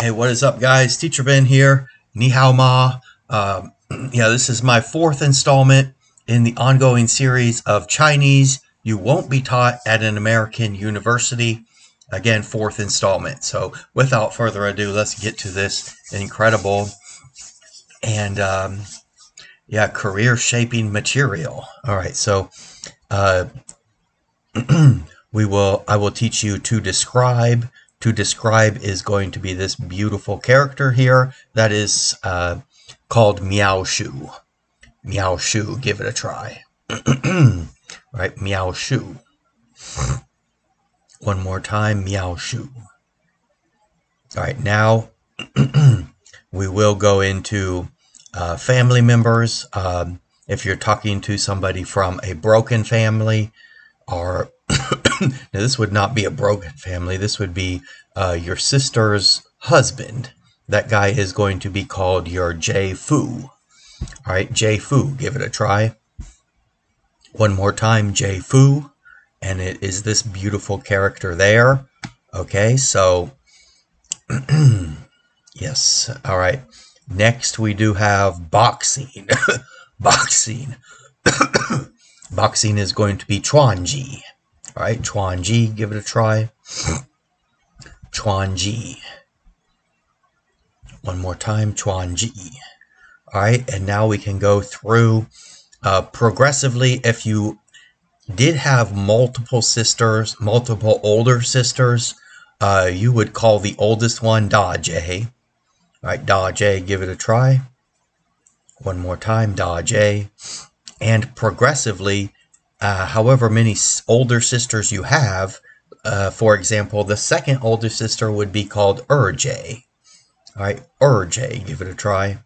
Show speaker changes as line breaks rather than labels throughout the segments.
Hey, what is up, guys? Teacher Ben here. Ni hao ma. Um, yeah, this is my fourth installment in the ongoing series of Chinese you won't be taught at an American university. Again, fourth installment. So, without further ado, let's get to this incredible and um, yeah, career shaping material. All right, so uh, we will. I will teach you to describe to describe is going to be this beautiful character here that is uh, called Miao Shu. Miao Shu, give it a try. right, Miao Shu. One more time, Miao Shu. All right, now we will go into uh, family members. Um, if you're talking to somebody from a broken family, or now this would not be a broken family. This would be uh, your sister's husband. That guy is going to be called your Jie Fu. All right, Jie Fu. Give it a try. One more time, Jie Fu. And it is this beautiful character there. Okay, so yes. All right. Next, we do have boxing. boxing. boxing is going to be Quanji. All right, Quan Quanji, give it a try. Quan Quanji. One more time, Quan Quanji. All right, and now we can go through uh, progressively. If you did have multiple sisters, multiple older sisters, uh, you would call the oldest one Da Jie. All right, Da Jie, give it a try. One more time, Da Jie. And progressively, uh, however many older sisters you have, uh, for example, the second older sister would be called Erjie. All right, Erjie, give it a try.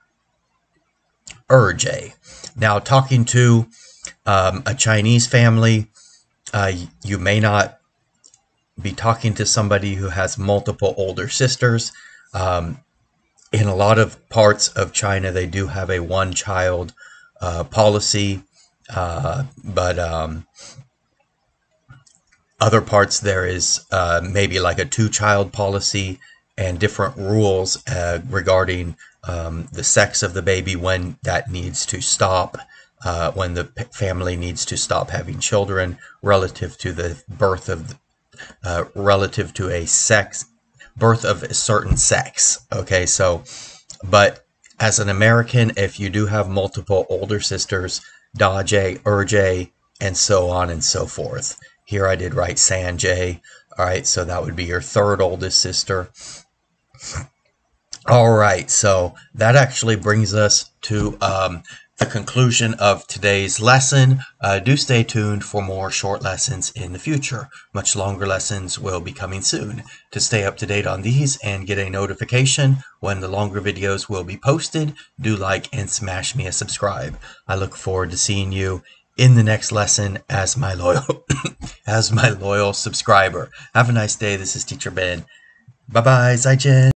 Erjie. Now, talking to um, a Chinese family, uh, you may not be talking to somebody who has multiple older sisters. Um, in a lot of parts of China, they do have a one child uh, policy. Uh, but um, other parts there is uh, maybe like a two child policy and different rules uh, regarding um, the sex of the baby when that needs to stop. Uh, when the family needs to stop having children relative to the birth of uh, relative to a sex birth of a certain sex okay so but as an american if you do have multiple older sisters Dajie, Erjie, and so on and so forth. Here I did write Sanjie. All right, so that would be your third oldest sister. All right, so that actually brings us to um, the conclusion of today's lesson. Uh, do stay tuned for more short lessons in the future. Much longer lessons will be coming soon. To stay up to date on these and get a notification when the longer videos will be posted, do like and smash me a subscribe. I look forward to seeing you in the next lesson as my loyal as my loyal subscriber. Have a nice day. This is Teacher Ben. Bye bye, Zaijian.